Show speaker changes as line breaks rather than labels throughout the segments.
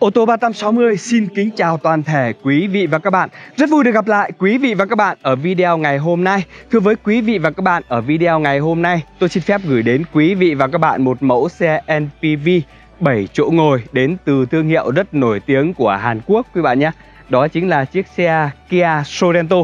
Ô tô 360 xin kính chào toàn thể quý vị và các bạn. Rất vui được gặp lại quý vị và các bạn ở video ngày hôm nay. Thưa với quý vị và các bạn, ở video ngày hôm nay, tôi xin phép gửi đến quý vị và các bạn một mẫu xe NPV 7 chỗ ngồi đến từ thương hiệu rất nổi tiếng của Hàn Quốc quý bạn nhé. Đó chính là chiếc xe Kia Sorento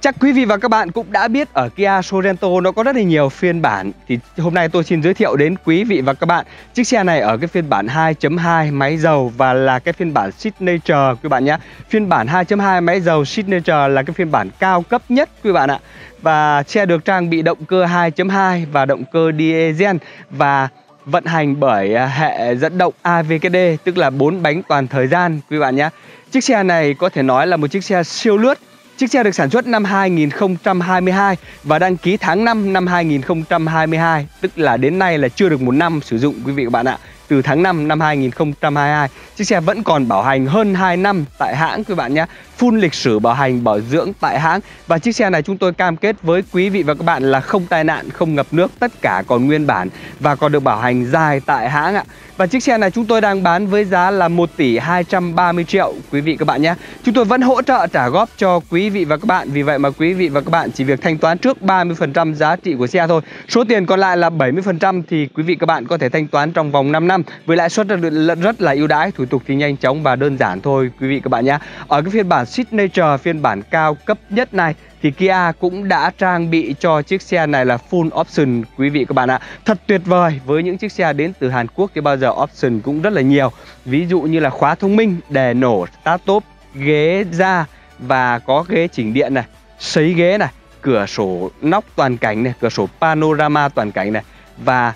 Chắc quý vị và các bạn cũng đã biết ở Kia Sorento nó có rất là nhiều phiên bản. Thì hôm nay tôi xin giới thiệu đến quý vị và các bạn Chiếc xe này ở cái phiên bản 2.2 máy dầu và là cái phiên bản Signature, quý bạn nhé. Phiên bản 2.2 máy dầu Signature là cái phiên bản cao cấp nhất, quý bạn ạ. Và xe được trang bị động cơ 2.2 và động cơ diesel Và vận hành bởi à, hệ dẫn động AVKD tức là 4 bánh toàn thời gian, quý bạn nhé. Chiếc xe này có thể nói là một chiếc xe siêu lướt Chiếc xe được sản xuất năm 2022 và đăng ký tháng 5 năm 2022, tức là đến nay là chưa được một năm sử dụng quý vị các bạn ạ từ tháng 5 năm 2022. Chiếc xe vẫn còn bảo hành hơn 2 năm tại hãng quý bạn nhé. Full lịch sử bảo hành bảo dưỡng tại hãng và chiếc xe này chúng tôi cam kết với quý vị và các bạn là không tai nạn, không ngập nước, tất cả còn nguyên bản và còn được bảo hành dài tại hãng ạ. Và chiếc xe này chúng tôi đang bán với giá là 1 tỷ 230 triệu quý vị các bạn nhé. Chúng tôi vẫn hỗ trợ trả góp cho quý vị và các bạn. Vì vậy mà quý vị và các bạn chỉ việc thanh toán trước 30% giá trị của xe thôi. Số tiền còn lại là 70% thì quý vị các bạn có thể thanh toán trong vòng 5 năm với lãi suất rất, rất là ưu đãi, thủ tục thì nhanh chóng và đơn giản thôi quý vị các bạn nhé. Ở cái phiên bản Signature phiên bản cao cấp nhất này thì Kia cũng đã trang bị cho chiếc xe này là full option quý vị các bạn ạ. Thật tuyệt vời với những chiếc xe đến từ Hàn Quốc thì bao giờ option cũng rất là nhiều. Ví dụ như là khóa thông minh, đè nổ, start top, ghế da và có ghế chỉnh điện này, sấy ghế này, cửa sổ nóc toàn cảnh này, cửa sổ panorama toàn cảnh này và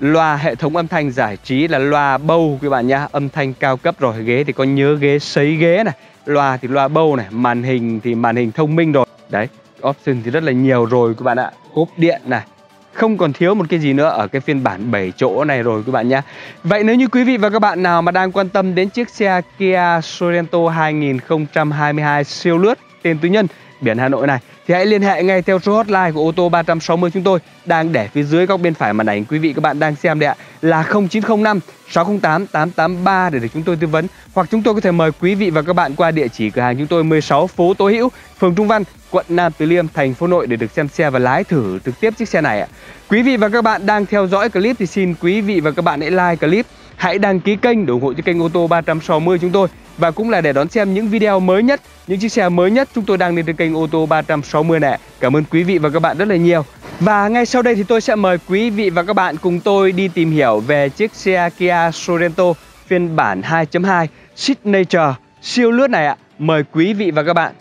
loa hệ thống âm thanh giải trí là loa bâu quý bạn nhá âm thanh cao cấp rồi ghế thì có nhớ ghế sấy ghế này loa thì loa bâu này, màn hình thì màn hình thông minh rồi. Đấy, option thì rất là nhiều rồi các bạn ạ. Cốp điện này, không còn thiếu một cái gì nữa ở cái phiên bản 7 chỗ này rồi các bạn nhé Vậy nếu như quý vị và các bạn nào mà đang quan tâm đến chiếc xe Kia Sorento 2022 siêu lướt, tên tư nhân biển Hà Nội này. Thì hãy liên hệ ngay theo số hotline của ô tô 360 chúng tôi đang để phía dưới góc bên phải màn ảnh quý vị các bạn đang xem đây ạ là 0905 608 883 để được chúng tôi tư vấn. Hoặc chúng tôi có thể mời quý vị và các bạn qua địa chỉ cửa hàng chúng tôi 16 phố Tố Hữu, phường Trung Văn, quận Nam Từ Liêm, thành phố Nội để được xem xe và lái thử trực tiếp chiếc xe này ạ. Quý vị và các bạn đang theo dõi clip thì xin quý vị và các bạn hãy like clip, hãy đăng ký kênh để ủng hộ cho kênh ô tô 360 chúng tôi và cũng là để đón xem những video mới nhất, những chiếc xe mới nhất chúng tôi đang lên trên kênh ô tô 360 này. Cảm ơn quý vị và các bạn rất là nhiều. Và ngay sau đây thì tôi sẽ mời quý vị và các bạn cùng tôi đi tìm hiểu về chiếc xe Kia Sorento phiên bản 2.2 Signature siêu lướt này ạ. Mời quý vị và các bạn.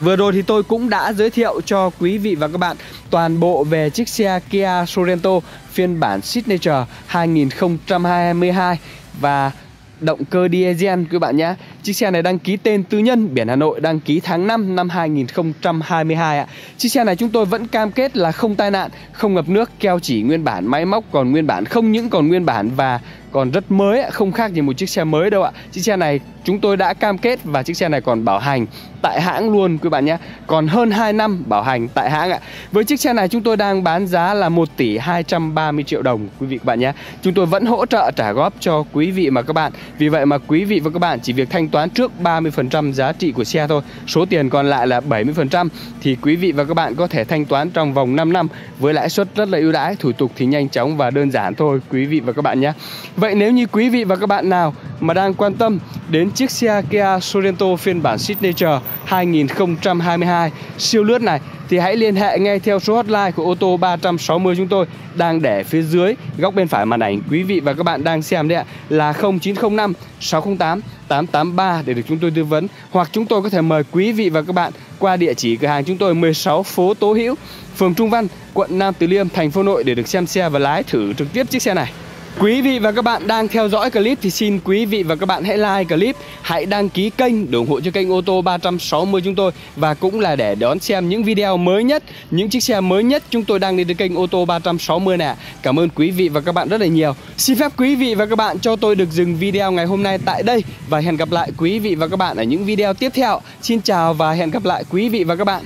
Vừa rồi thì tôi cũng đã giới thiệu cho quý vị và các bạn toàn bộ về chiếc xe Kia Sorento phiên bản Signature 2022 và động cơ diesel, các bạn nhé. Chiếc xe này đăng ký tên tư nhân biển Hà Nội đăng ký tháng 5 năm 2022 ạ. Chiếc xe này chúng tôi vẫn cam kết là không tai nạn, không ngập nước, keo chỉ nguyên bản, máy móc còn nguyên bản, không những còn nguyên bản và còn rất mới không khác gì một chiếc xe mới đâu ạ. Chiếc xe này chúng tôi đã cam kết và chiếc xe này còn bảo hành tại hãng luôn quý bạn nhé. Còn hơn 2 năm bảo hành tại hãng ạ. Với chiếc xe này chúng tôi đang bán giá là 1 tỷ 230 triệu đồng quý vị các bạn nhé. Chúng tôi vẫn hỗ trợ trả góp cho quý vị mà các bạn. Vì vậy mà quý vị và các bạn chỉ việc thanh toán trước 30% giá trị của xe thôi. Số tiền còn lại là 70% thì quý vị và các bạn có thể thanh toán trong vòng 5 năm. Với lãi suất rất là ưu đãi, thủ tục thì nhanh chóng và đơn giản thôi, quý vị và các bạn nhé. Vậy nếu như quý vị và các bạn nào mà đang quan tâm đến chiếc xe Kia Sorento phiên bản Signature 2022 siêu lướt này thì hãy liên hệ ngay theo số hotline của ô tô 360 chúng tôi đang để phía dưới góc bên phải màn ảnh quý vị và các bạn đang xem đấy ạ là 0905 608 883 để được chúng tôi tư vấn hoặc chúng tôi có thể mời quý vị và các bạn qua địa chỉ cửa hàng chúng tôi 16 phố Tố Hữu, phường Trung Văn, quận Nam Từ Liêm, thành phố Nội để được xem xe và lái thử trực tiếp chiếc xe này. Quý vị và các bạn đang theo dõi clip thì xin quý vị và các bạn hãy like clip, hãy đăng ký kênh để ủng hộ cho kênh ô tô 360 chúng tôi và cũng là để đón xem những video mới nhất, những chiếc xe mới nhất chúng tôi đang đi đến kênh ô tô 360 nè. Cảm ơn quý vị và các bạn rất là nhiều. Xin phép quý vị và các bạn cho tôi được dừng video ngày hôm nay tại đây và hẹn gặp lại quý vị và các bạn ở những video tiếp theo. Xin chào và hẹn gặp lại quý vị và các bạn.